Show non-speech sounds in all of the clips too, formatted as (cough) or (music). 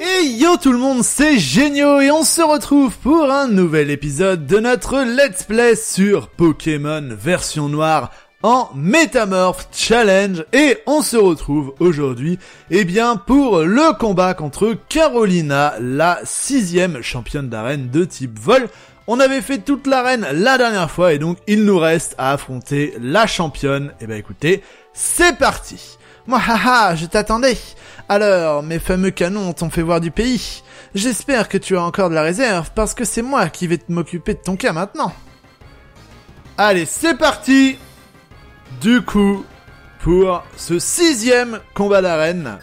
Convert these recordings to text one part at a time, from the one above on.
Et yo tout le monde, c'est Génio et on se retrouve pour un nouvel épisode de notre Let's Play sur Pokémon version noire en Metamorph Challenge et on se retrouve aujourd'hui eh bien pour le combat contre Carolina, la sixième championne d'arène de type vol. On avait fait toute l'arène la dernière fois et donc il nous reste à affronter la championne. Et eh ben écoutez, c'est parti Moi haha, je t'attendais alors, mes fameux canons t'ont fait voir du pays. J'espère que tu as encore de la réserve, parce que c'est moi qui vais m'occuper de ton cas maintenant. Allez, c'est parti Du coup, pour ce sixième combat d'arène,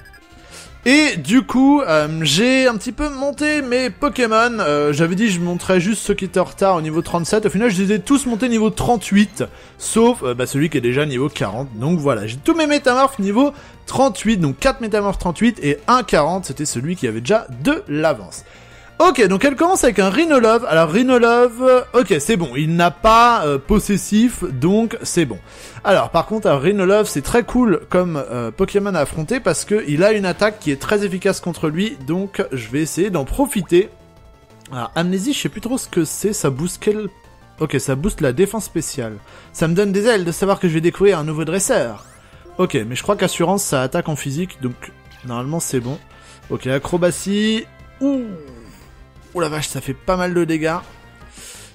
et du coup, euh, j'ai un petit peu monté mes Pokémon. Euh, j'avais dit je montrais juste ceux qui étaient en retard au niveau 37. Au final, je les ai tous montés niveau 38. Sauf euh, bah, celui qui est déjà niveau 40. Donc voilà, j'ai tous mes métamorphes niveau 38. Donc 4 métamorphes 38 et 1 40. C'était celui qui avait déjà de l'avance. Ok, donc elle commence avec un Rhinolove. Alors Rhinolove, ok, c'est bon. Il n'a pas euh, possessif, donc c'est bon. Alors par contre, un Rhinolove, c'est très cool comme euh, Pokémon à affronter parce que il a une attaque qui est très efficace contre lui. Donc je vais essayer d'en profiter. Alors Amnésie, je sais plus trop ce que c'est. Ça booste quel... Ok, ça booste la défense spéciale. Ça me donne des ailes de savoir que je vais découvrir un nouveau dresseur. Ok, mais je crois qu'assurance, ça attaque en physique, donc normalement c'est bon. Ok, acrobatie. Ouh Oh la vache, ça fait pas mal de dégâts.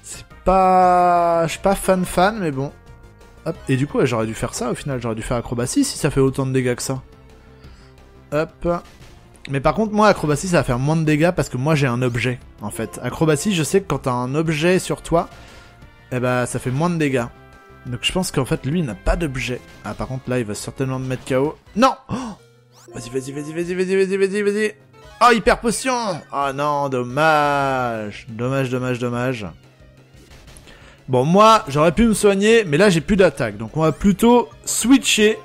C'est pas... Je suis pas fan fan, mais bon. Hop. Et du coup, j'aurais dû faire ça au final. J'aurais dû faire acrobatie si ça fait autant de dégâts que ça. Hop. Mais par contre, moi, acrobatie, ça va faire moins de dégâts parce que moi, j'ai un objet, en fait. Acrobatie, je sais que quand t'as un objet sur toi, eh ben, ça fait moins de dégâts. Donc je pense qu'en fait, lui, il n'a pas d'objet. Ah, par contre, là, il va certainement me mettre KO. Non oh Vas-y, vas-y, vas-y, vas-y, vas-y, vas-y, vas-y, vas-y. Oh, hyper potion Ah non, dommage Dommage, dommage, dommage. Bon, moi, j'aurais pu me soigner, mais là, j'ai plus d'attaque. Donc, on va plutôt switcher.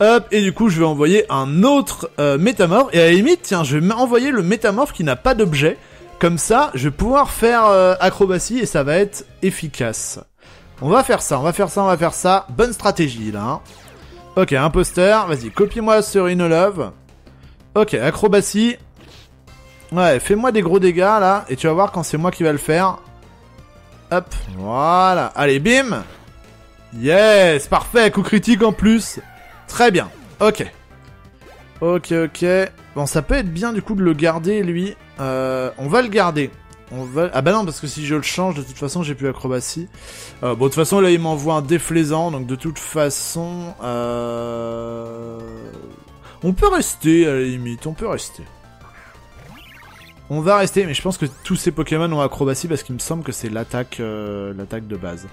Hop, et du coup, je vais envoyer un autre euh, métamorphe. Et à la limite, tiens, je vais envoyer le métamorphe qui n'a pas d'objet. Comme ça, je vais pouvoir faire euh, acrobatie et ça va être efficace. On va faire ça, on va faire ça, on va faire ça. Bonne stratégie, là. Hein. Ok, imposteur. Vas-y, copie-moi ce Love. Ok, acrobatie. Ouais, fais-moi des gros dégâts là, et tu vas voir quand c'est moi qui va le faire. Hop, voilà. Allez, bim Yes, parfait, coup critique en plus. Très bien, ok. Ok, ok. Bon, ça peut être bien du coup de le garder, lui. Euh, on va le garder. On va... Ah bah non, parce que si je le change, de toute façon, j'ai plus acrobatie. Euh, bon, de toute façon, là, il m'envoie un déflaisant, donc de toute façon... Euh... On peut rester, à la limite, on peut rester. On va rester, mais je pense que tous ces Pokémon ont acrobatie parce qu'il me semble que c'est l'attaque euh, de base.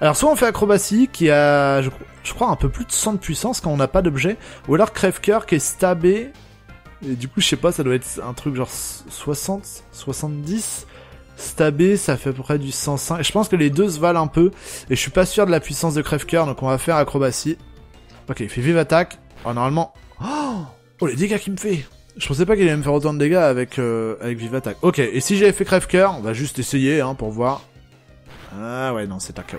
Alors soit on fait acrobatie qui a, je, crois, un peu plus de 100 de puissance quand on n'a pas d'objet, ou alors crève-cœur qui est stabé. Et du coup, je sais pas, ça doit être un truc genre 60, 70. Stabé, ça fait à peu près du 105. Je pense que les deux se valent un peu, et je suis pas sûr de la puissance de crève-cœur, donc on va faire acrobatie. Ok, il fait vive attaque. Oh, normalement... Oh, oh les dégâts qu'il me fait je pensais pas qu'il allait me faire autant de dégâts avec, euh, avec Vive Attack. Ok, et si j'avais fait crève-cœur, on va juste essayer hein, pour voir. Ah ouais, non, c'est un KO.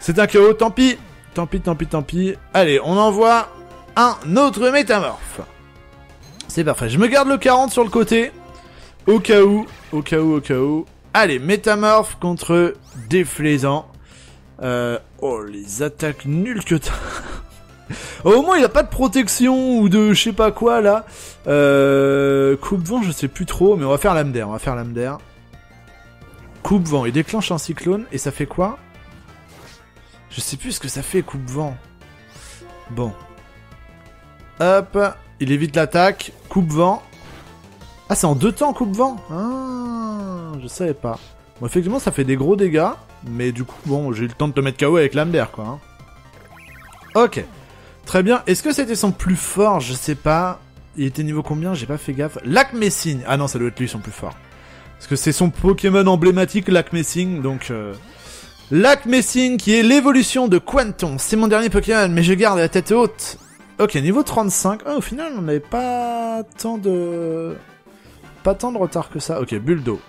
C'est un KO, tant pis. Tant pis, tant pis, tant pis. Allez, on envoie un autre métamorphe. C'est parfait. Je me garde le 40 sur le côté. Au cas où, au cas où, au cas où. Allez, métamorphe contre déflaisant. Euh, oh, les attaques nulles que t'as. Au moins, il a pas de protection ou de je sais pas quoi là. Euh, coupe vent, je sais plus trop, mais on va faire l'âme d'air. On va faire l'âme d'air. Coupe vent, il déclenche un cyclone et ça fait quoi? Je sais plus ce que ça fait coupe vent. Bon. Hop, il évite l'attaque. Coupe vent. Ah, c'est en deux temps coupe vent? Ah, je savais pas. Bon, effectivement, ça fait des gros dégâts, mais du coup, bon, j'ai eu le temps de te mettre KO avec l'âme d'air, quoi. Hein. Ok. Très bien. Est-ce que c'était son plus fort Je sais pas. Il était niveau combien J'ai pas fait gaffe. Lac Messing. Ah non, ça doit être lui son plus fort. Parce que c'est son Pokémon emblématique, Lac Messing. Donc, euh... Lac Messing qui est l'évolution de Quanton. C'est mon dernier Pokémon, mais je garde la tête haute. Ok, niveau 35. Oh, au final, on n'avait pas tant de... Pas tant de retard que ça. Ok, Buldo.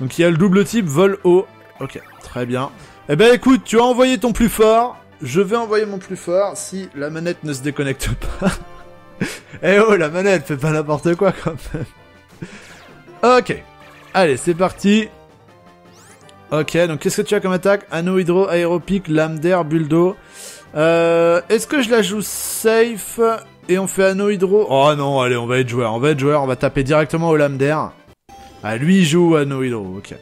Donc il y a le double type vol haut. Ok, très bien. Eh ben écoute, tu as envoyé ton plus fort. Je vais envoyer mon plus fort si la manette ne se déconnecte pas. (laughs) eh oh, la manette, fais pas n'importe quoi quand même. Ok. Allez, c'est parti. Ok, donc qu'est-ce que tu as comme attaque? Anneau hydro, aéropique, lame d'air, bulle d'eau. Euh, Est-ce que je la joue safe et on fait anneau hydro? Oh non, allez, on va être joueur, on va être joueur, on va taper directement au lame d'air. Ah, lui il joue anneau hydro, ok.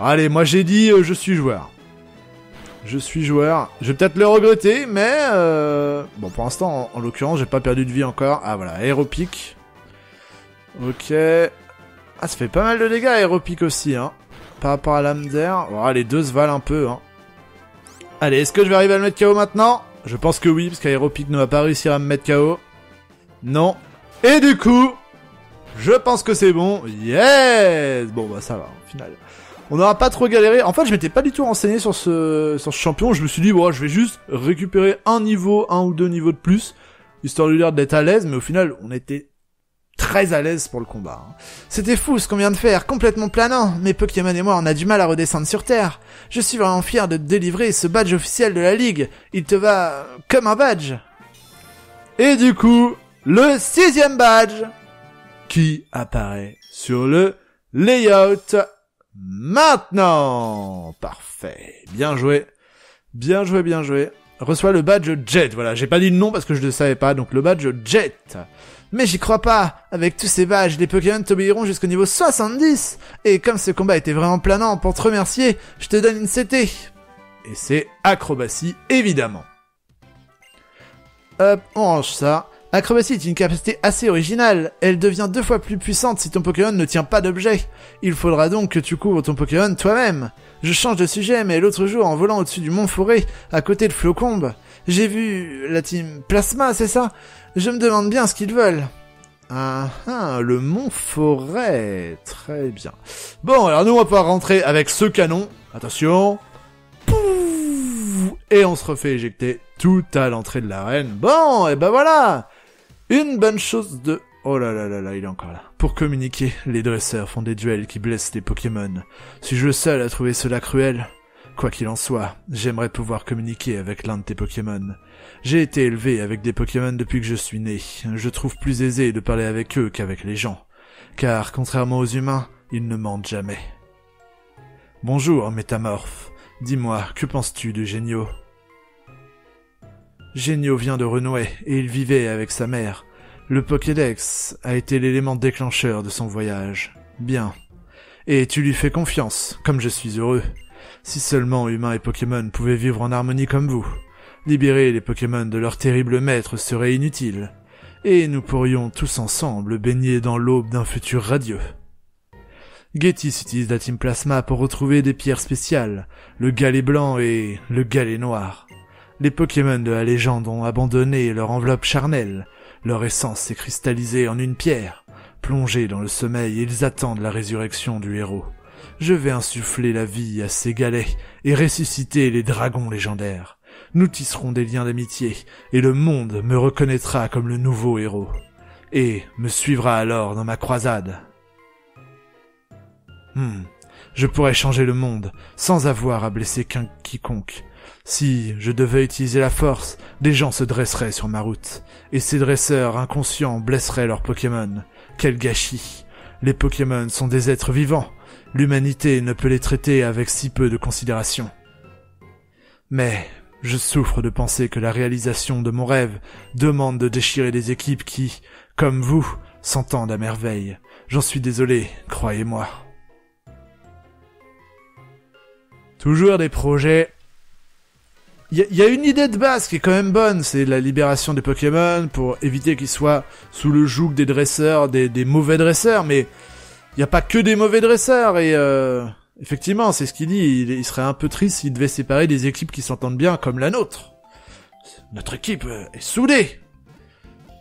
Allez, moi j'ai dit euh, je suis joueur. Je suis joueur. Je vais peut-être le regretter, mais euh... bon pour l'instant, en, en l'occurrence, j'ai pas perdu de vie encore. Ah voilà, aéropique. Ok. Ah, ça fait pas mal de dégâts aéropique aussi, hein par rapport à l'âme d'air. Oh, les deux se valent un peu. Hein. Allez, est-ce que je vais arriver à le mettre KO maintenant? Je pense que oui, parce qu'Aéropic ne va pas réussir à me mettre KO. Non. Et du coup, je pense que c'est bon. Yes Bon, bah ça va, au final. On n'aura pas trop galéré. En fait, je m'étais pas du tout renseigné sur ce, champion. Je me suis dit, bon, je vais juste récupérer un niveau, un ou deux niveaux de plus, histoire de dire d'être à l'aise. Mais au final, on était très à l'aise pour le combat. Hein. C'était fou ce qu'on vient de faire, complètement planant, mais Pokémon et moi on a du mal à redescendre sur Terre. Je suis vraiment fier de te délivrer ce badge officiel de la Ligue. Il te va comme un badge. Et du coup, le sixième badge qui apparaît sur le layout maintenant. Parfait. Bien joué. Bien joué, bien joué. Reçoit le badge Jet. Voilà, j'ai pas dit le nom parce que je ne savais pas. Donc le badge Jet. Mais j'y crois pas Avec tous ces badges, les Pokémon t'obéiront jusqu'au niveau 70 Et comme ce combat était vraiment planant, pour te remercier, je te donne une CT Et c'est acrobatie, évidemment. Hop, on range ça. Acrobatie est une capacité assez originale. Elle devient deux fois plus puissante si ton Pokémon ne tient pas d'objet. Il faudra donc que tu couvres ton Pokémon toi-même. Je change de sujet, mais l'autre jour, en volant au-dessus du mont Forêt, à côté de Flocombe, j'ai vu la team Plasma, c'est ça? Je me demande bien ce qu'ils veulent. Ah, ah, le mont Forêt. Très bien. Bon, alors nous, on va pouvoir rentrer avec ce canon. Attention. Et on se refait éjecter tout à l'entrée de l'arène. Bon, et ben voilà Une bonne chose de... Oh là là là là, il est encore là. Pour communiquer, les dresseurs font des duels qui blessent les Pokémon. Suis-je le seul à trouver cela cruel Quoi qu'il en soit, j'aimerais pouvoir communiquer avec l'un de tes Pokémon. J'ai été élevé avec des Pokémon depuis que je suis né. Je trouve plus aisé de parler avec eux qu'avec les gens. Car, contrairement aux humains, ils ne mentent jamais. Bonjour, Métamorphe. Dis-moi, que penses-tu de Génio? Génio vient de renouer, et il vivait avec sa mère. Le Pokédex a été l'élément déclencheur de son voyage. Bien. Et tu lui fais confiance, comme je suis heureux. Si seulement humains et Pokémon pouvaient vivre en harmonie comme vous. Libérer les Pokémon de leur terrible maître serait inutile. Et nous pourrions tous ensemble baigner dans l'aube d'un futur radieux. Getis utilise la Team Plasma pour retrouver des pierres spéciales, le galet blanc et le galet noir. Les Pokémon de la légende ont abandonné leur enveloppe charnelle, leur essence s'est cristallisée en une pierre. Plongés dans le sommeil, ils attendent la résurrection du héros je vais insuffler la vie à ces galets et ressusciter les dragons légendaires. Nous tisserons des liens d'amitié, et le monde me reconnaîtra comme le nouveau héros, et me suivra alors dans ma croisade. Hmm, je pourrais changer le monde sans avoir à blesser qu'un quiconque. Si je devais utiliser la force, des gens se dresseraient sur ma route, et ces dresseurs inconscients blesseraient leurs Pokémon. Quel gâchis Les Pokémon sont des êtres vivants, L'humanité ne peut les traiter avec si peu de considération. Mais je souffre de penser que la réalisation de mon rêve demande de déchirer des équipes qui, comme vous, s'entendent à merveille. J'en suis désolé, croyez-moi. Toujours des projets. Il y, a une idée de base qui est quand même bonne, c'est la libération des Pokémon pour éviter qu'ils soient sous le joug des dresseurs, des, mauvais dresseurs, mais il y a pas que des mauvais dresseurs et euh, effectivement, c'est ce qu'il dit. Il, serait un peu triste s'il devait séparer des équipes qui s'entendent bien comme la nôtre. Notre équipe est soudée.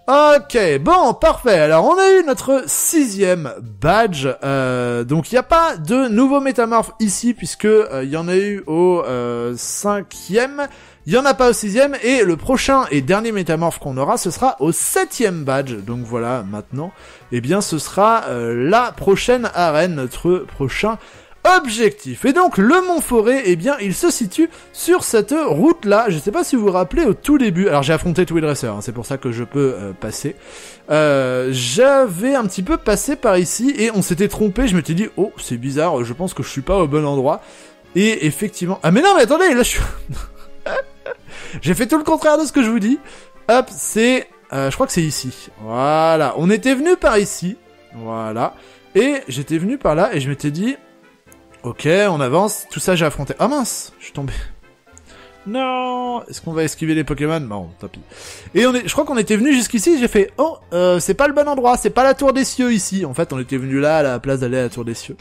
Ok, bon, parfait. Alors, on a eu notre sixième badge. Euh, donc, il n'y a pas de nouveau métamorphe ici, puisque euh, il y en a eu au euh, cinquième. Il y en a pas au sixième et le prochain et dernier métamorphe qu'on aura, ce sera au septième badge. Donc voilà, maintenant, eh bien, ce sera la prochaine arène, notre prochain objectif. Et donc le Mont Forêt, eh bien, il se situe sur cette route-là. Je sais pas si vous vous rappelez au tout début. Alors j'ai affronté tous les dresseurs, c'est pour ça que je peux euh, passer. Euh, J'avais un petit peu passé par ici et on s'était trompé. Je m'étais dit, oh, c'est bizarre. Je pense que je suis pas au bon endroit. Et effectivement, ah mais non, mais attendez, là je suis. (laughs) j'ai fait tout le contraire de ce que je vous dis. Hop, c'est, euh, je crois que c'est ici. Voilà, on était venu par ici. Voilà. Et j'étais venu par là et je m'étais dit, ok, on avance, tout ça j'ai affronté. Ah mince, je suis tombé. Non, est-ce qu'on va esquiver les Pokémon? Non, tant pis. Et on est, je crois qu'on était venu jusqu'ici, j'ai fait, oh, euh, c'est pas le bon endroit, c'est pas la Tour des Cieux ici. En fait, on était venu là à la place d'aller à la Tour des Cieux.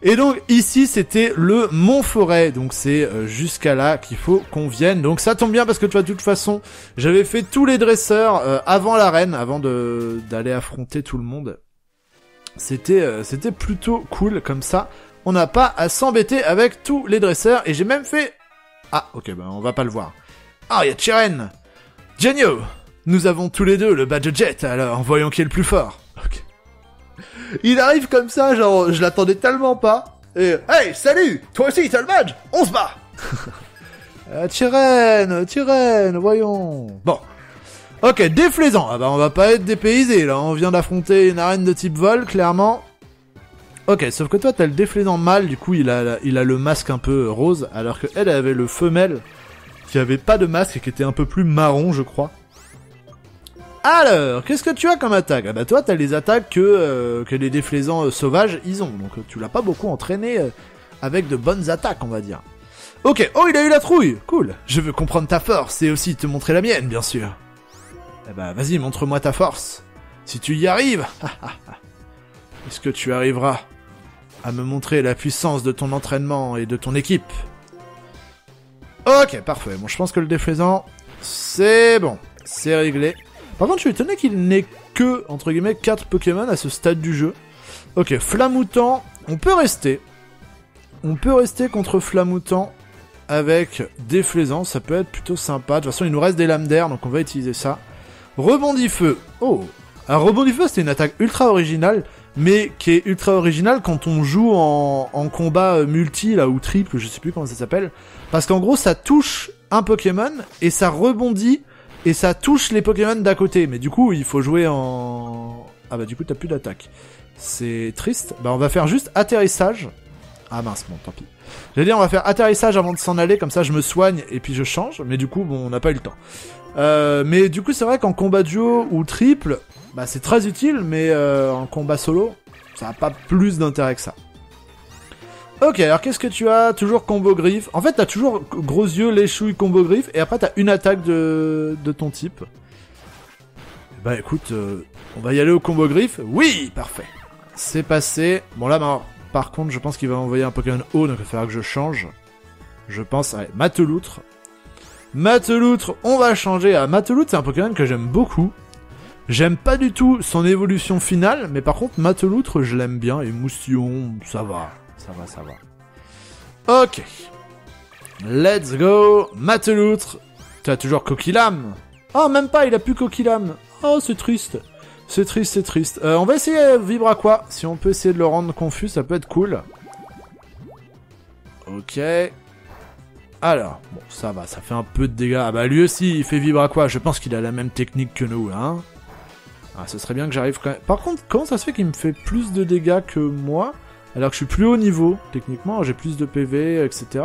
Et donc ici c'était le Mont Forêt, donc c'est euh, jusqu'à là qu'il faut qu'on vienne. Donc ça tombe bien parce que de toute façon j'avais fait tous les dresseurs euh, avant l'arène, avant de d'aller affronter tout le monde. C'était euh, c'était plutôt cool comme ça. On n'a pas à s'embêter avec tous les dresseurs et j'ai même fait... Ah ok ben on va pas le voir. Ah il y a Chiren Genio Nous avons tous les deux le badge jet alors voyons qui est le plus fort. Ok. Il arrive comme ça genre je l'attendais tellement pas. Et hey salut Toi aussi t'as le badge On se bat (laughs) euh, Chiren Chiren voyons. Bon. Ok, déflaisant. Ah bah on va pas être dépaysé là, on vient d'affronter une arène de type vol, clairement. Ok, sauf que toi t'as le déflaisant mâle, du coup il a, il a le masque un peu rose, alors que elle avait le femelle qui avait pas de masque et qui était un peu plus marron je crois. Alors, qu'est-ce que tu as comme attaque? Ah bah toi t'as les attaques que, euh, que les déflaisants euh, sauvages ils ont, donc tu l'as pas beaucoup entraîné euh, avec de bonnes attaques on va dire. Ok, oh il a eu la trouille, cool. Je veux comprendre ta force et aussi te montrer la mienne bien sûr. Eh bah vas-y, montre-moi ta force. Si tu y arrives, (laughs) est-ce que tu arriveras? À me montrer la puissance de ton entraînement et de ton équipe Ok, parfait. Bon, je pense que le défaisant, c'est bon. C'est réglé. Par contre, je suis étonné qu'il n'ait que, entre guillemets, 4 Pokémon à ce stade du jeu. Ok, Flamoutant, on peut rester. On peut rester contre Flamoutant avec Déflaisant, ça peut être plutôt sympa. De toute façon, il nous reste des lames d'air, donc on va utiliser ça. Rebondit feu. Oh. Un rebondit feu, c'est une attaque ultra originale, mais qui est ultra originale quand on joue en, en combat euh, multi, là, ou triple, je sais plus comment ça s'appelle. Parce qu'en gros, ça touche un Pokémon, et ça rebondit, et ça touche les Pokémon d'à côté. Mais du coup, il faut jouer en... Ah bah du coup, t'as plus d'attaque. C'est triste. Bah on va faire juste atterrissage. Ah mince, bon, tant pis. J'allais dire, on va faire atterrissage avant de s'en aller, comme ça je me soigne et puis je change, mais du coup, bon, on n'a pas eu le temps. Euh, mais du coup, c'est vrai qu'en combat duo ou triple, bah, c'est très utile, mais euh, en combat solo, ça n'a pas plus d'intérêt que ça. Ok, alors qu'est-ce que tu as? Toujours combo griffe. En fait, t'as toujours gros yeux, les chouilles, combo griffe, et après t'as une attaque de, de ton type. Bah écoute, euh, on va y aller au combo griffe. Oui, parfait. C'est passé. Bon là, bah, par contre, je pense qu'il va envoyer un Pokémon haut, donc il va falloir que je change. Je pense, allez, Mateloutre. Mateloutre, on va changer à Mateloutre, c'est un Pokémon que j'aime beaucoup. J'aime pas du tout son évolution finale, mais par contre Mateloutre, je l'aime bien, et Moustillon, ça va, ça va, ça va. Ok. Let's go, Mateloutre. Tu as toujours Coquillam Oh, même pas, il a plus Coquillam. Oh, c'est triste. C'est triste, c'est triste. Euh, on va essayer Vibre à quoi Si on peut essayer de le rendre confus, ça peut être cool. Ok. Alors, bon, ça va, ça fait un peu de dégâts. Ah bah lui aussi, il fait vibrer à quoi Je pense qu'il a la même technique que nous, hein. Ah, ce serait bien que j'arrive quand même... Par contre, comment ça se fait qu'il me fait plus de dégâts que moi alors que je suis plus haut niveau, techniquement, j'ai plus de PV, etc.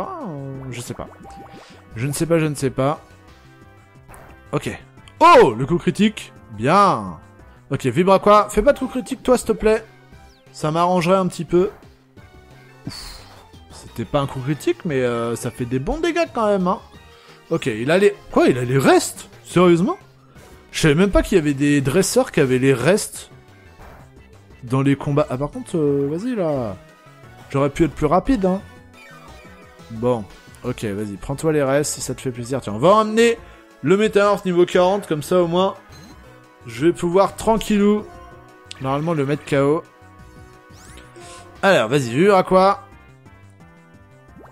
Je sais pas. Je ne sais pas, je ne sais pas. Ok. Oh Le coup critique Bien Ok, vibre à quoi? Fais pas de coup critique, toi, s'il te plaît. Ça m'arrangerait un petit peu. C'était pas un coup critique, mais euh, ça fait des bons dégâts quand même, hein. Ok, il a les... Quoi? Il a les restes? Sérieusement? Je savais même pas qu'il y avait des dresseurs qui avaient les restes dans les combats. Ah par contre, euh, vas-y là. J'aurais pu être plus rapide, hein. Bon, ok, vas-y, prends-toi les restes si ça te fait plaisir. Tiens, on va emmener le Métamorph niveau 40, comme ça au moins, je vais pouvoir tranquillou, normalement le mettre KO. Alors, vas-y, à quoi?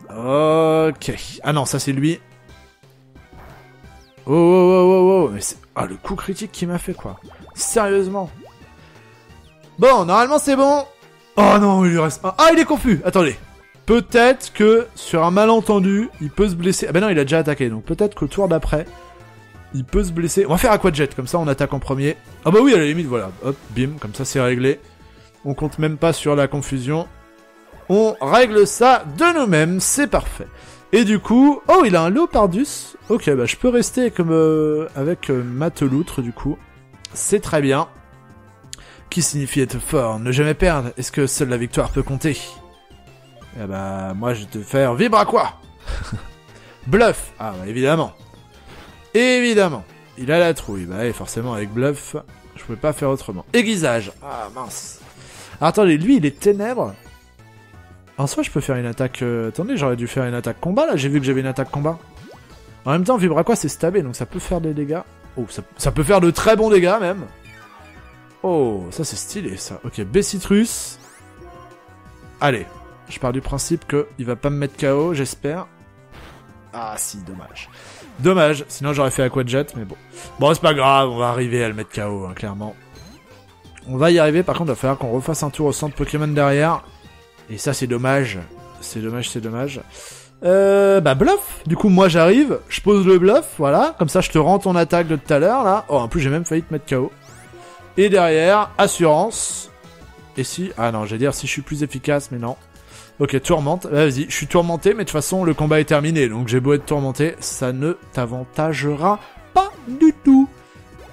Ok. Ah non, ça c'est lui. Oh, oh, oh. Ah, le coup critique qu'il m'a fait, quoi. Sérieusement. Bon, normalement c'est bon. Oh non, il lui reste un. Ah, il est confus. Attendez. peut-être que sur un malentendu, il peut se blesser. Ah ben non, il a déjà attaqué, donc peut-être qu'au tour d'après, il peut se blesser. On va faire Aqua Jet, comme ça on attaque en premier. Ah bah oui, à la limite, voilà. Hop, bim, comme ça c'est réglé. On compte même pas sur la confusion. On règle ça de nous-mêmes, c'est parfait. Et du coup, oh, il a un Leopardus. Ok, bah je peux rester comme euh, avec euh, Mateloutre du coup. C'est très bien. Qui signifie être fort, ne jamais perdre. Est-ce que seule la victoire peut compter? Eh bah, moi je vais te faire vibre à quoi? (laughs) Bluff Ah bah évidemment. Évidemment. Il a la trouille. Bah et forcément avec bluff, je pouvais pas faire autrement. Aiguisage. Ah mince. Attendez, lui il est ténèbres. En soi, je peux faire une attaque... euh, Attendez, j'aurais dû faire une attaque combat, là. J'ai vu que j'avais une attaque combat. En même temps, Vibra quoi, c'est stabé, donc ça peut faire des dégâts. Oh, ça, peut faire de très bons dégâts, même. Oh, ça c'est stylé, ça. Ok, B-Citrus. Allez. Je pars du principe que il va pas me mettre KO, j'espère. Ah si, dommage. Dommage, sinon j'aurais fait Aqua Jet, mais bon. Bon, c'est pas grave, on va arriver à le mettre KO, hein, clairement. On va y arriver, par contre, il va falloir qu'on refasse un tour au centre Pokémon derrière. Et ça, c'est dommage. C'est dommage, c'est dommage. Euh, bah bluff. Du coup, moi j'arrive, je pose le bluff, voilà. Comme ça, je te rends ton attaque de tout à l'heure, là. Oh, en plus, j'ai même failli te mettre KO. Et derrière, assurance. Et si... Ah non, j'allais dire si je suis plus efficace, mais non. Ok, tourmente. Vas-y, je suis tourmenté, mais de toute façon, le combat est terminé. Donc j'ai beau être tourmenté, ça ne t'avantagera pas du tout.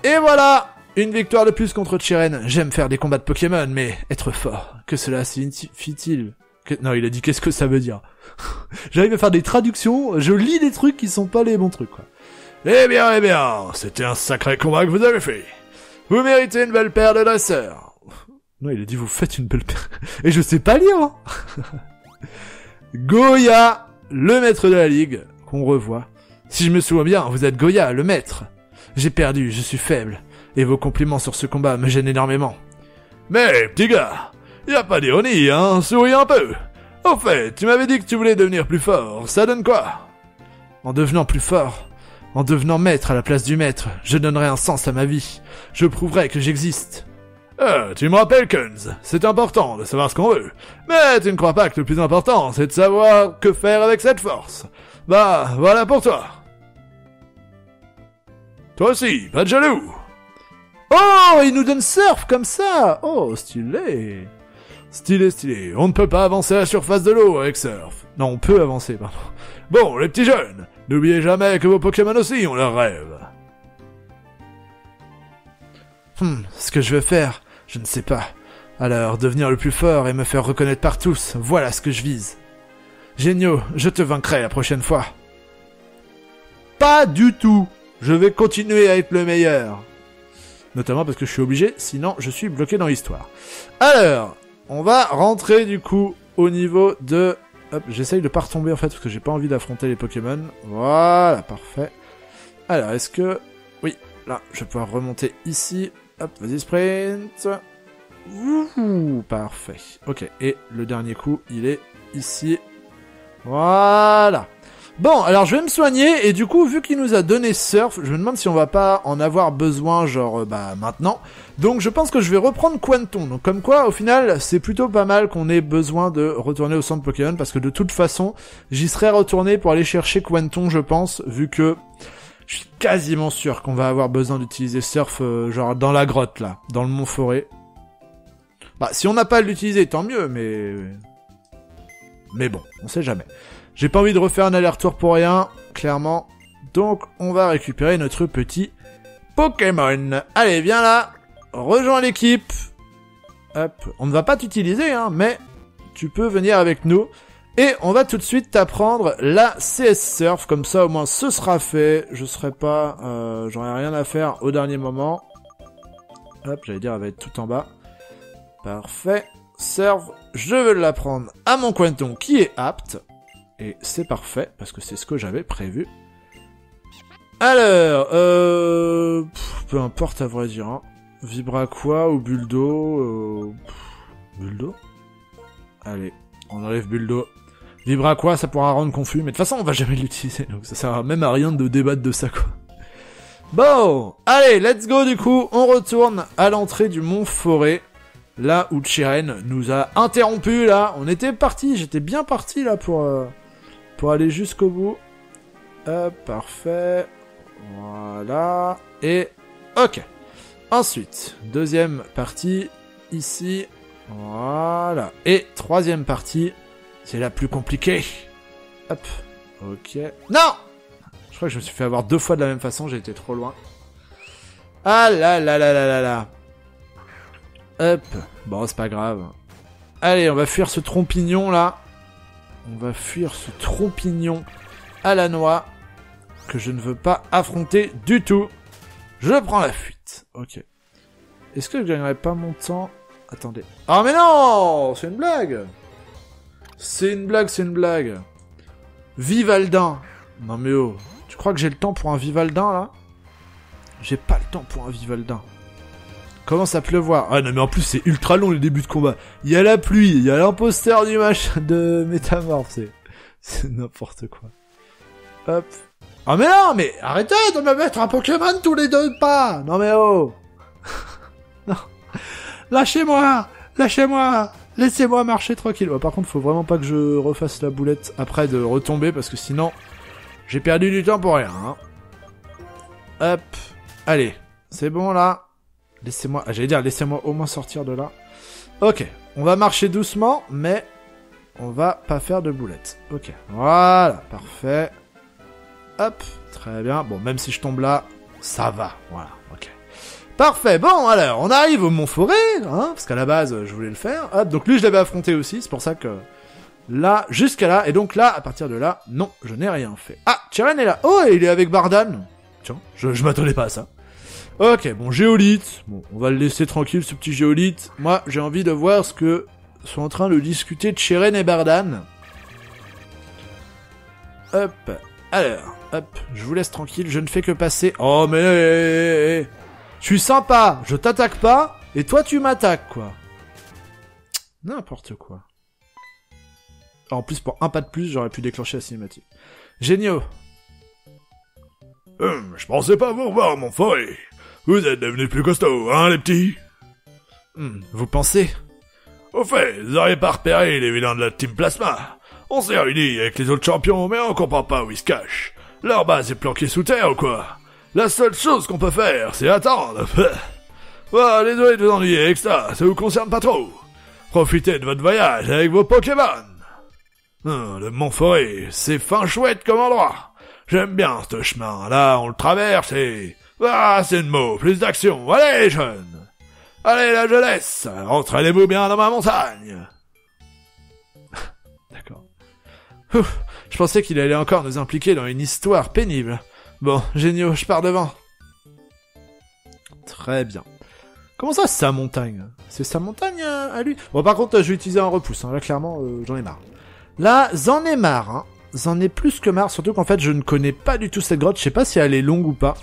Et voilà Une victoire de plus contre Chiren. J'aime faire des combats de Pokémon, mais être fort, que cela signifie-t-il? Non, il a dit qu'est-ce que ça veut dire? (laughs) J'arrive à faire des traductions, je lis des trucs qui sont pas les bons trucs, quoi. Eh bien, eh bien, c'était un sacré combat que vous avez fait. Vous méritez une belle paire de dresseurs. Non, il a dit vous faites une belle paire. (laughs) Et je sais pas lire. hein. (laughs) Goya, le maître de la ligue, qu'on revoit. Si je me souviens bien, vous êtes Goya, le maître. J'ai perdu, je suis faible. Et vos compliments sur ce combat me gênent énormément. Mais, petit gars, y a pas d'ironie, hein, souris un peu. Au fait, tu m'avais dit que tu voulais devenir plus fort, ça donne quoi? En devenant plus fort, en devenant maître à la place du maître, je donnerai un sens à ma vie. Je prouverai que j'existe. Euh, tu me rappelles, Kunz, c'est important de savoir ce qu'on veut. Mais tu ne crois pas que le plus important, c'est de savoir que faire avec cette force. Bah, voilà pour toi. Toi aussi, pas de jaloux. Oh, il nous donne surf comme ça. Oh, stylé. Stylé, stylé. On ne peut pas avancer à la surface de l'eau avec surf. Non, on peut avancer, pardon. Bon, les petits jeunes, n'oubliez jamais que vos Pokémon aussi ont leurs rêves. Hmm, ce que je veux faire, je ne sais pas. Alors, devenir le plus fort et me faire reconnaître par tous, voilà ce que je vise. Géniaux, je te vaincrai la prochaine fois. Pas du tout. Je vais continuer à être le meilleur. Notamment parce que je suis obligé, sinon je suis bloqué dans l'histoire. Alors, on va rentrer du coup au niveau de... Hop, j'essaye de pas retomber en fait parce que j'ai pas envie d'affronter les Pokémon. Voilà, parfait. Alors, est-ce que... Oui, là, je vais pouvoir remonter ici. Hop, vas-y, sprint. Ouh, parfait. Ok, et le dernier coup, il est ici. Voilà. Bon, alors je vais me soigner, et du coup, vu qu'il nous a donné Surf, je me demande si on va pas en avoir besoin, genre, euh, bah, maintenant. Donc je pense que je vais reprendre Quanton. Donc comme quoi, au final, c'est plutôt pas mal qu'on ait besoin de retourner au centre Pokémon, parce que de toute façon, j'y serais retourné pour aller chercher Quanton, je pense, vu que je suis quasiment sûr qu'on va avoir besoin d'utiliser Surf, euh, genre, dans la grotte, là, dans le Mont Forêt. Bah, si on n'a pas à l'utiliser, tant mieux, mais... Mais bon, on sait jamais. J'ai pas envie de refaire un aller-retour pour rien, clairement. Donc, on va récupérer notre petit Pokémon. Allez, viens là. Rejoins l'équipe. Hop. On ne va pas t'utiliser, hein, mais tu peux venir avec nous. Et on va tout de suite t'apprendre la CS Surf. Comme ça, au moins, ce sera fait. Je serai pas... Euh, J'aurai rien à faire au dernier moment. Hop, j'allais dire, elle va être tout en bas. Parfait. Serve, je veux l'apprendre à mon Quanton qui est apte. Et c'est parfait, parce que c'est ce que j'avais prévu. Alors, euh... peu importe à vrai dire. Hein. Vibra quoi ou Buldo euh... Buldo? Allez, on enlève Buldo. Vibra quoi, ça pourra rendre confus, mais de toute façon on va jamais l'utiliser, donc ça sert même à rien de débattre de ça quoi. Bon, allez, let's go du coup, on retourne à l'entrée du Mont Forêt. Là où Chiren nous a interrompu, là. On était parti, j'étais bien parti, là, pour, euh, pour aller jusqu'au bout. Hop, parfait. Voilà. Et, ok. Ensuite, deuxième partie, ici. Voilà. Et troisième partie, c'est la plus compliquée. Hop. Ok. Non Je crois que je me suis fait avoir deux fois de la même façon, j'ai été trop loin. Ah là là là là là là. Hop. Bon, c'est pas grave. Allez, on va fuir ce trompignon là. On va fuir ce trompignon à la noix que je ne veux pas affronter du tout. Je prends la fuite. Ok. Est-ce que je gagnerai pas mon temps? Attendez. Ah mais non C'est une blague C'est une blague, c'est une blague. Vivaldin Non mais oh, tu crois que j'ai le temps pour un Vivaldin là? J'ai pas le temps pour un Vivaldin. Commence à pleuvoir. Ah non mais en plus c'est ultra long le début de combat. Il y a la pluie, il y a l'imposteur du match de Métamorphe, c'est... N'importe quoi. Hop. Ah mais non, mais arrêtez de me mettre un Pokémon tous les deux pas Non mais oh (laughs) Non Lâchez-moi Lâchez-moi Laissez-moi marcher tranquille. par contre, faut vraiment pas que je refasse la boulette après de retomber parce que sinon, j'ai perdu du temps pour rien. Hein. Hop. Allez. C'est bon là. Laissez-moi... J'allais dire, laissez-moi au moins sortir de là. Ok. On va marcher doucement, mais on va pas faire de boulette. Ok. Voilà. Parfait. Hop. Très bien. Bon, même si je tombe là, ça va. Voilà. Ok. Parfait, bon alors, on arrive au Mont Forêt, hein, parce qu'à la base, je voulais le faire. Hop, donc lui, je l'avais affronté aussi, c'est pour ça que... Là, jusqu'à là, et donc là, à partir de là, non, je n'ai rien fait. Ah, Chiren est là. Oh, il est avec Bardan. Tiens, je, je m'attendais pas à ça. Ok, bon, géolite. Bon, on va le laisser tranquille, ce petit géolite. Moi, j'ai envie de voir ce que sont en train de discuter Chiren et Bardan. Hop, alors, hop, je vous laisse tranquille, je ne fais que passer. Oh, mais... Je suis sympa, je t'attaque pas, et toi tu m'attaques, quoi. N'importe quoi. En plus, pour un pas de plus, j'aurais pu déclencher la cinématique. Géniaux. Hum, je pensais pas vous revoir, mon foy. Vous êtes devenus plus costauds, hein, les petits? Hum, Vous pensez? Au fait, vous auriez pas repéré les vilains de la Team Plasma On s'est réunis avec les autres champions, mais on comprend pas où ils se cachent. Leur base est planquée sous terre ou quoi? La seule chose qu'on peut faire, c'est attendre. (laughs) Voilà, désolé de vous ennuyer avec ça, ça vous concerne pas trop. Profitez de votre voyage avec vos Pokémon. Hum, le Mont Forêt, c'est fin chouette comme endroit. J'aime bien ce chemin. Là, on le traverse et... Ah, c'est de mots, plus d'action. Allez, jeunes Allez, la jeunesse Entraînez-vous bien dans ma montagne (laughs) D'accord. Je pensais qu'il allait encore nous impliquer dans une histoire pénible. Bon, géniaux, je pars devant. Très bien. Comment ça, sa montagne? C'est sa montagne euh, à lui? Bon, par contre, je vais utiliser un repousse. Hein. Là, clairement, euh, j'en ai marre. Là, j'en ai marre. Hein. J'en ai plus que marre. Surtout qu'en fait, je ne connais pas du tout cette grotte. Je sais pas si elle est longue ou pas.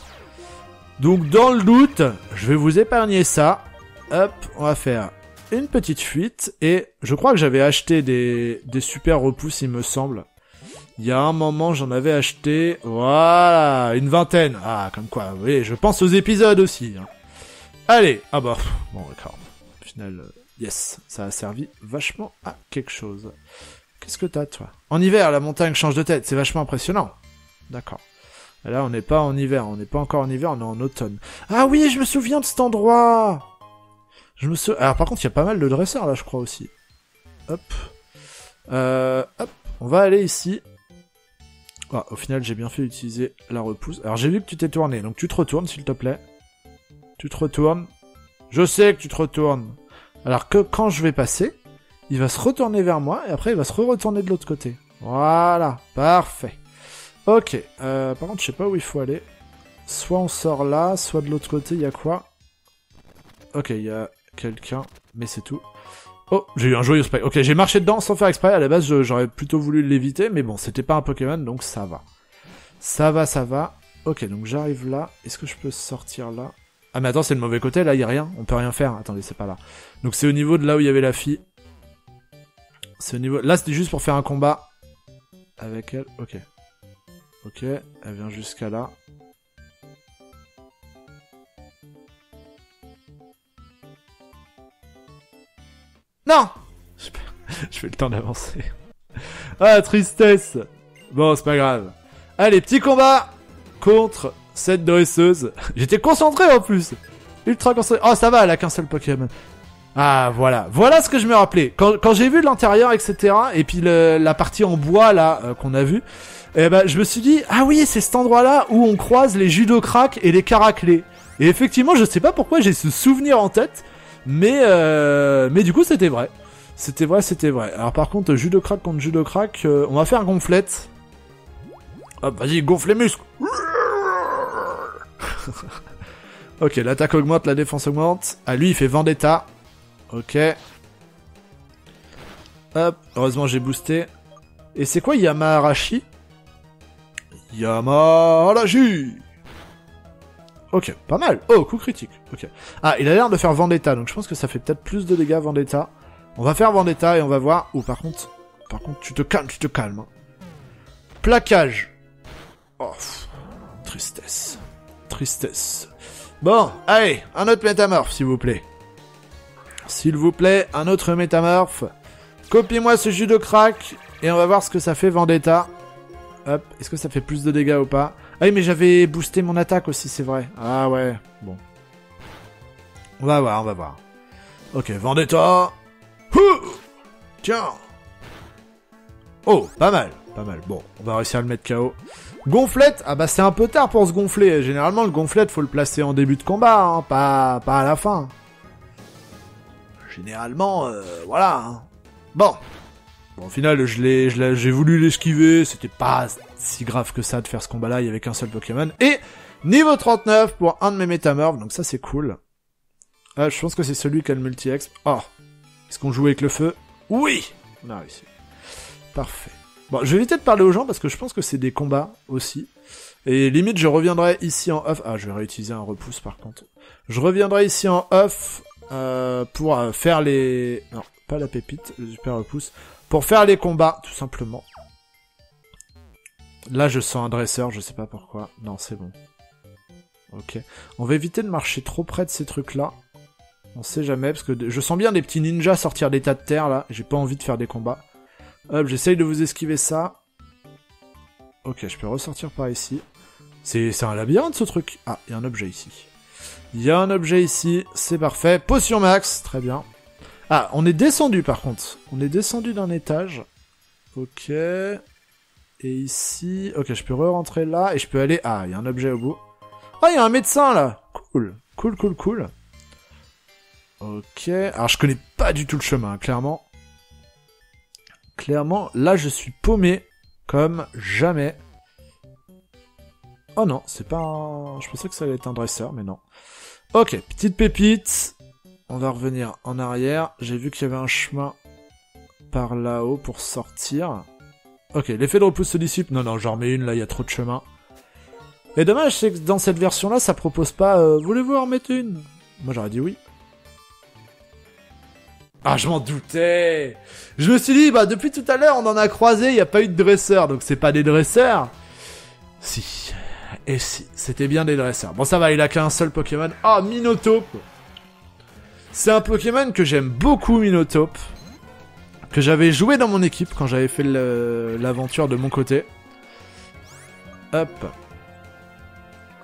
Donc, dans le doute, je vais vous épargner ça. Hop, on va faire une petite fuite. Et je crois que j'avais acheté des, super repousses, il me semble. Il y a un moment, j'en avais acheté, voilà, une vingtaine. Ah, comme quoi, vous je pense aux épisodes aussi. Hein. Allez, ah bah, bon d'accord. Au final, euh, yes, ça a servi vachement à quelque chose. Qu'est-ce que t'as, toi? En hiver, la montagne change de tête, c'est vachement impressionnant. D'accord. Là, on n'est pas en hiver, on n'est pas encore en hiver, on est en automne. Ah oui, je me souviens de cet endroit Je me souviens... Alors par contre, il y a pas mal de dresseurs, là, je crois, aussi. Hop. Euh, hop, on va aller ici. Ah, au final, j'ai bien fait utiliser la repousse. Alors, j'ai vu que tu t'es tourné, donc tu te retournes, s'il te plaît. Tu te retournes. Je sais que tu te retournes. Alors que quand je vais passer, il va se retourner vers moi, et après, il va se re-retourner de l'autre côté. Voilà, parfait. Ok, euh, par contre, je sais pas où il faut aller. Soit on sort là, soit de l'autre côté, il y a quoi? Ok, il y a quelqu'un, mais c'est tout. Oh, j'ai eu un joyeux spike. Ok, j'ai marché dedans sans faire exprès. À la base, j'aurais plutôt voulu l'éviter, mais bon, c'était pas un Pokémon, donc ça va. Ça va, ça va. Ok, donc j'arrive là. Est-ce que je peux sortir là? Ah, mais attends, c'est le mauvais côté, là, il y a rien. On peut rien faire. Attendez, c'est pas là. Donc c'est au niveau de là où il y avait la fille. C'est au niveau... Là, c'était juste pour faire un combat avec elle. Ok. Ok, elle vient jusqu'à là. Non (laughs) Je fais le temps d'avancer. Ah, tristesse Bon, c'est pas grave. Allez, petit combat contre cette dresseuse. (laughs) J'étais concentré en plus Ultra concentré. Oh, ça va, elle a qu'un seul Pokémon. Ah, voilà. Voilà ce que je me rappelais. Quand, j'ai vu l'intérieur, etc., et puis le, la partie en bois, là, euh, qu'on a vu, eh ben, je me suis dit, ah oui, c'est cet endroit-là où on croise les judocraques et les caraclés. Et effectivement, je sais pas pourquoi j'ai ce souvenir en tête, mais, euh, mais du coup, c'était vrai. C'était vrai, c'était vrai. Alors par contre, judocraque contre judocraque, euh, on va faire gonflette. Hop, vas-y, gonfle les muscles. (laughs) ok, l'attaque augmente, la défense augmente. Ah, lui, il fait Vendetta. Ok. Hop, heureusement j'ai boosté. Et c'est quoi Yamarashi Yamarashi Ok, pas mal. Oh, coup critique. Ok. Ah, il a l'air de faire Vendetta, donc je pense que ça fait peut-être plus de dégâts Vendetta. On va faire Vendetta et on va voir. Ou par contre, par contre, tu te calmes, tu te calmes. Hein. Plaquage. Oh, tristesse. Tristesse. Bon, allez, un autre métamorphe, s'il vous plaît. S'il vous plaît, un autre métamorphe. Copiez-moi ce jus de crack et on va voir ce que ça fait Vendetta. Hop, est-ce que ça fait plus de dégâts ou pas Ah oui, mais j'avais boosté mon attaque aussi, c'est vrai. Ah ouais, bon. On va voir, on va voir. Ok, Vendetta. Tiens. Oh, pas mal, pas mal. Bon, on va réussir à le mettre KO. Gonflette Ah bah c'est un peu tard pour se gonfler. Généralement, le gonflette, faut le placer en début de combat, hein, pas, pas à la fin. Généralement, euh, voilà. Hein. Bon. Bon, au final, je l'ai, j'ai voulu l'esquiver. C'était pas si grave que ça de faire ce combat-là. Il y seul Pokémon. Et niveau 39 pour un de mes métamorphes. Donc ça, c'est cool. Ah, je pense que c'est celui qui a le multi-exp. Oh. Est-ce qu'on joue avec le feu? Oui On a réussi. Parfait. Bon, je vais éviter de parler aux gens parce que je pense que c'est des combats aussi. Et limite, je reviendrai ici en off. Ah, je vais réutiliser un repousse par contre. Je reviendrai ici en off euh, pour euh, faire les... Non, pas la pépite, le super repousse. Pour faire les combats, tout simplement. Là, je sens un dresseur, je sais pas pourquoi. Non, c'est bon. Ok. On va éviter de marcher trop près de ces trucs-là. On sait jamais, parce que je sens bien des petits ninjas sortir des tas de terre, là. J'ai pas envie de faire des combats. Hop, j'essaye de vous esquiver ça. Ok, je peux ressortir par ici. C'est un labyrinthe, ce truc. Ah, il y a un objet ici. Il y a un objet ici, c'est parfait. Potion max, très bien. Ah, on est descendu par contre. On est descendu d'un étage. Ok. Et ici... Ok, je peux re-rentrer là et je peux aller... Ah, il y a un objet au bout. Ah, il y a un médecin là Cool. Cool, cool, cool. Ok. Alors, je connais pas du tout le chemin, hein, clairement. Clairement, là, je suis paumé comme jamais. Oh non, c'est pas un... Je pensais que ça allait être un dresseur, mais non. Ok, petite pépite. On va revenir en arrière. J'ai vu qu'il y avait un chemin par là-haut pour sortir. Ok, l'effet de repousse se dissipe. Non, non, j'en remets une, là, il y a trop de chemin. Et dommage, c'est que dans cette version-là, ça propose pas... Euh, voulez-vous en remettre une? Moi, j'aurais dit oui. Ah, je m'en doutais Je me suis dit, bah, depuis tout à l'heure, on en a croisé, il n'y a pas eu de dresseur, donc c'est pas des dresseurs. Si. Et si, c'était bien des dresseurs. Bon, ça va, il a qu'un seul Pokémon. Ah, Minotape C'est un Pokémon que j'aime beaucoup, Minotape. Que j'avais joué dans mon équipe quand j'avais fait l'aventure de mon côté. Hop.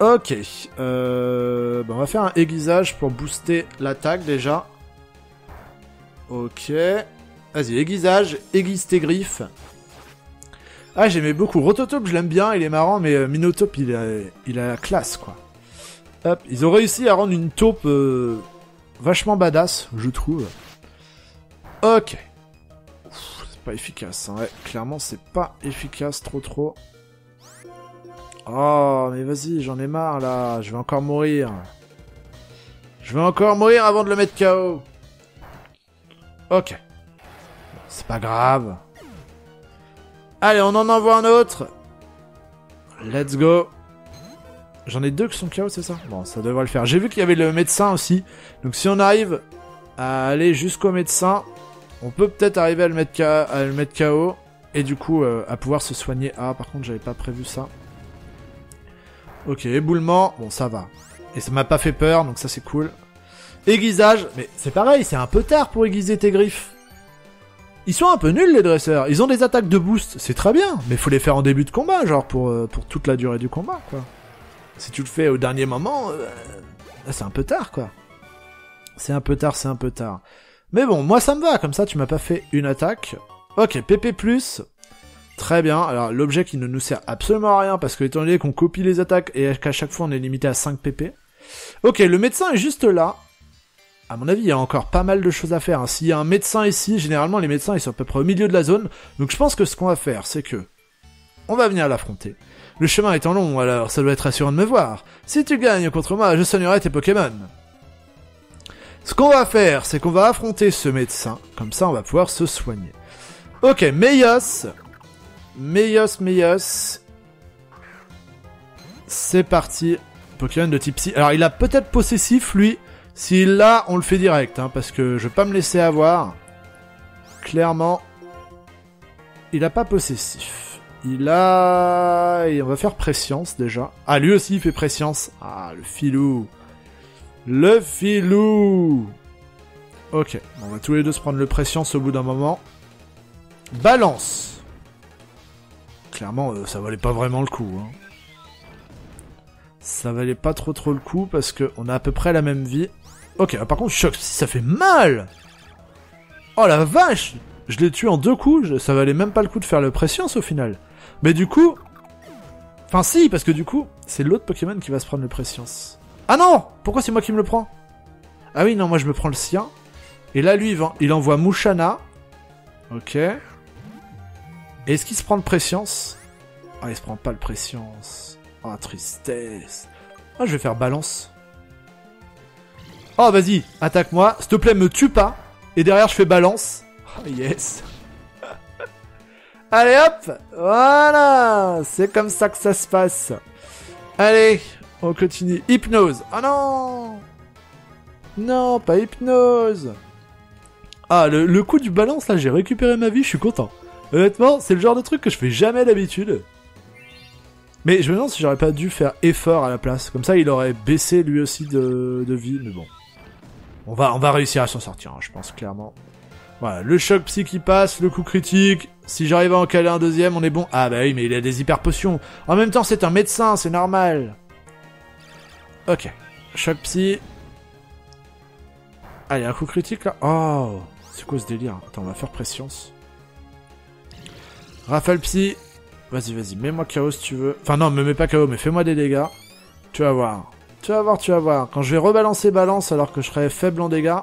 Ok. Euh, on va faire un aiguisage pour booster l'attaque déjà. Ok. Vas-y, aiguisage, aiguise tes griffes. Ah, j'aimais beaucoup. Rototope, je l'aime bien, il est marrant, mais euh, Minotope, il a, il a la classe, quoi. Hop, ils ont réussi à rendre une taupe euh, vachement badass, je trouve. Ok. C'est pas efficace, hein. Clairement, c'est pas efficace, trop trop. Oh, mais vas-y, j'en ai marre, là. Je vais encore mourir. Je vais encore mourir avant de le mettre KO. Ok. C'est pas grave. Allez, on en envoie un autre. Let's go. J'en ai deux qui sont KO, c'est ça? Bon, ça devrait le faire. J'ai vu qu'il y avait le médecin aussi. Donc si on arrive à aller jusqu'au médecin, on peut peut-être arriver à le, mettre KO. Et du coup, euh, à pouvoir se soigner. Ah, par contre, j'avais pas prévu ça. Ok, éboulement. Bon, ça va. Et ça m'a pas fait peur, donc ça c'est cool. Aiguisage. Mais c'est pareil, c'est un peu tard pour aiguiser tes griffes. Ils sont un peu nuls les dresseurs. Ils ont des attaques de boost, c'est très bien, mais faut les faire en début de combat, genre pour, euh, pour toute la durée du combat, quoi. Si tu le fais au dernier moment, euh, c'est un peu tard, quoi. C'est un peu tard, c'est un peu tard. Mais bon, moi ça me va, comme ça tu m'as pas fait une attaque. Ok, PP+, très bien. Alors l'objet qui ne nous sert absolument à rien, parce que étant donné qu'on copie les attaques et qu'à chaque fois on est limité à 5 PP. Ok, le médecin est juste là. À mon avis, il y a encore pas mal de choses à faire. hein. S'il y a un médecin ici, généralement les médecins ils sont à peu près au milieu de la zone. Donc je pense que ce qu'on va faire, c'est que... On va venir l'affronter. Le chemin étant long, alors ça doit être rassurant de me voir. Si tu gagnes contre moi, je soignerai tes Pokémon. Ce qu'on va faire, c'est qu'on va affronter ce médecin. Comme ça, on va pouvoir se soigner. Ok, Meios. Meios, Meios. C'est parti. Pokémon de type Psy. Alors, il a peut-être possessif, lui. S'il l'a, on le fait direct, hein, parce que je vais pas me laisser avoir. Clairement, il a pas possessif. Il a... On va faire préscience, déjà. Ah, lui aussi, il fait préscience. Ah, le filou. Le filou Ok, on va tous les deux se prendre le préscience au bout d'un moment. Balance Clairement, euh, ça valait pas vraiment le coup. Hein. Ça valait pas trop trop le coup parce que on a à peu près la même vie. Ok, ah, par contre, choc, si ça fait mal Oh la vache Je l'ai tué en deux coups, ça valait même pas le coup de faire le préscience au final. Mais du coup... Enfin si, parce que du coup, c'est l'autre Pokémon qui va se prendre le préscience. Ah non Pourquoi c'est moi qui me le prends? Ah oui, non, moi je me prends le sien. Et là, lui, il, envoie Mouchana. Ok. Est-ce qu'il se prend le préscience Ah, il se prend pas le préscience. Ah, tristesse. Ah, je vais faire balance. Oh, vas-y, attaque-moi. S'il te plaît, me tue pas. Et derrière, je fais balance. Oh, yes. Allez, hop Voilà C'est comme ça que ça se passe. Allez, on continue. Hypnose. Ah non Non, pas hypnose. Ah, le, coup du balance, là, j'ai récupéré ma vie, je suis content. Honnêtement, c'est le genre de truc que je fais jamais d'habitude. Mais je me demande si j'aurais pas dû faire effort à la place. Comme ça, il aurait baissé lui aussi de, de vie, mais bon. On va, on va réussir à s'en sortir, hein, je pense, clairement. Voilà, le choc psy qui passe, le coup critique. Si j'arrive à en caler un deuxième, on est bon. Ah bah oui, mais il a des hyper potions. En même temps, c'est un médecin, c'est normal. Ok. Choc psy. Ah, il y a un coup critique là. Oh, c'est quoi ce délire? Attends, on va faire préscience. Rafale psy. Vas-y, vas-y, mets-moi KO si tu veux. Enfin non, me mets pas KO, mais fais-moi des dégâts. Tu vas voir. Tu vas voir, tu vas voir. Quand je vais rebalancer balance alors que je serai faible en dégâts,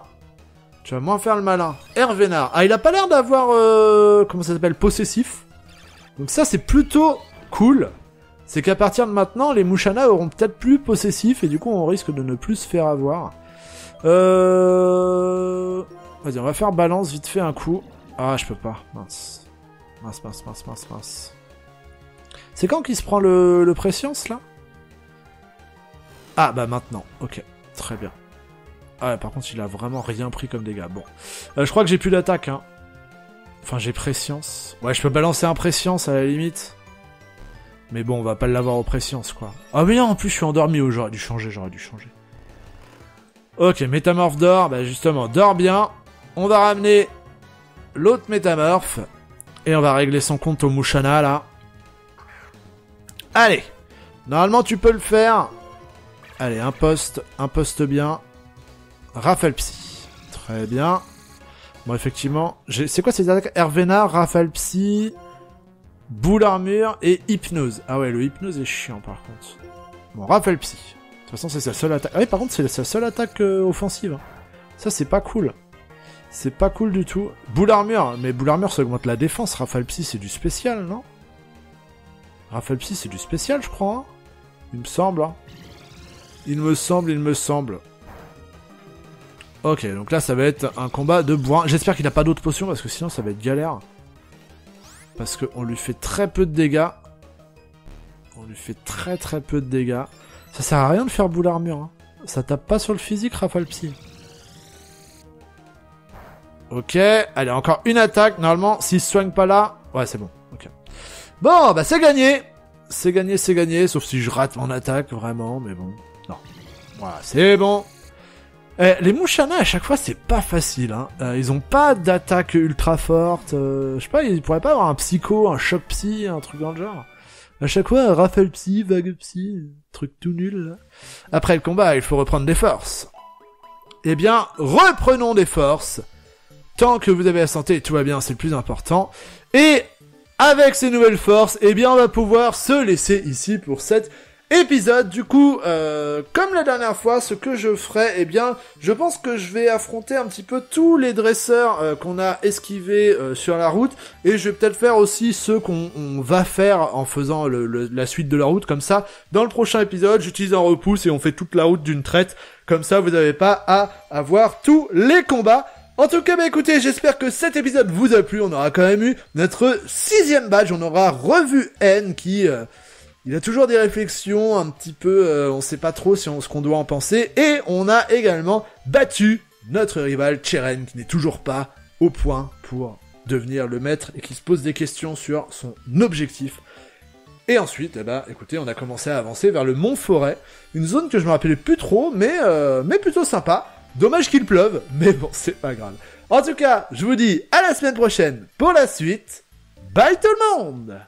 tu vas moins faire le malin. Hervénard. Ah, il a pas l'air d'avoir... euh, comment ça s'appelle Possessif. Donc ça, c'est plutôt cool. C'est qu'à partir de maintenant, les Mouchana auront peut-être plus possessif et du coup, on risque de ne plus se faire avoir. Euh... Vas-y, on va faire balance vite fait un coup. Ah, je peux pas. Mince. Mince, mince, mince, mince, mince. C'est quand qu'il se prend le, le préscience, là? Ah, bah maintenant. Ok. Très bien. Ah, par contre, il a vraiment rien pris comme dégâts. Bon. Euh, je crois que j'ai plus d'attaque, hein. Enfin, j'ai préscience. Ouais, je peux balancer un préscience à la limite. Mais bon, on va pas l'avoir au préscience, quoi. Ah, mais non, en plus, je suis endormi. Oh, j'aurais dû changer, j'aurais dû changer. Ok, métamorphe d'or. Bah, justement, dors bien. On va ramener l'autre métamorphe. Et on va régler son compte au Mouchana, là. Allez. Normalement, tu peux le faire. Allez, un poste, un poste bien. Raphaël Psy. Très bien. Bon, effectivement, c'est quoi ces attaques? Hervéna, Raphaël Psy, Boule Armure et Hypnose. Ah ouais, le Hypnose est chiant par contre. Bon, Raphaël Psy. De toute façon, c'est sa seule attaque. Ah oui, par contre, c'est sa seule attaque euh, offensive. hein. Ça, c'est pas cool. C'est pas cool du tout. Boule Armure, mais Boule Armure, ça augmente la défense. Raphaël Psy, c'est du spécial, non? Raphaël Psy, c'est du spécial, je crois. hein il me semble. hein. Il me semble, il me semble. Ok, donc là ça va être un combat de bourrin. J'espère qu'il a pas d'autres potions parce que sinon ça va être galère. Parce qu'on lui fait très peu de dégâts. On lui fait très très peu de dégâts. Ça sert à rien de faire boule armure. hein. Ça tape pas sur le physique, Rafale Psy. Ok, allez, encore une attaque. Normalement, s'il se soigne pas là... Ouais, c'est bon. Ok. Bon, bah c'est gagné C'est gagné, c'est gagné. Sauf si je rate mon attaque, vraiment. Mais bon, non. Voilà, c'est bon. Eh, les Mouchana, à chaque fois, c'est pas facile. Hein. Euh, ils ont pas d'attaque ultra forte. euh, je sais pas, ils pourraient pas avoir un psycho, un choc psy, un truc dans le genre. À chaque fois, Raphaël psy, vague psy, truc tout nul. Après le combat, il faut reprendre des forces. Eh bien, reprenons des forces. Tant que vous avez la santé, tout va bien, c'est le plus important. Et avec ces nouvelles forces, eh bien, on va pouvoir se laisser ici pour cette épisode. Du coup, euh, comme la dernière fois, ce que je ferai, eh bien, je pense que je vais affronter un petit peu tous les dresseurs euh, qu'on a esquivés euh, sur la route, et je vais peut-être faire aussi ceux qu'on on va faire en faisant la suite de la route. Comme ça, dans le prochain épisode, j'utilise un repousse et on fait toute la route d'une traite. Comme ça, vous n'avez pas à avoir tous les combats. En tout cas, bah écoutez, j'espère que cet épisode vous a plu. On aura quand même eu notre sixième badge. On aura revu N qui... il a toujours des réflexions un petit peu, euh, on sait pas trop si on, ce qu'on doit en penser. Et on a également battu notre rival Cheren, qui n'est toujours pas au point pour devenir le maître et qui se pose des questions sur son objectif. Et ensuite, eh ben, écoutez, on a commencé à avancer vers le Mont Forêt, une zone que je me rappelais plus trop, mais euh, mais plutôt sympa. Dommage qu'il pleuve, (laughs) mais bon, c'est pas grave. En tout cas, je vous dis à la semaine prochaine pour la suite. Bye tout le monde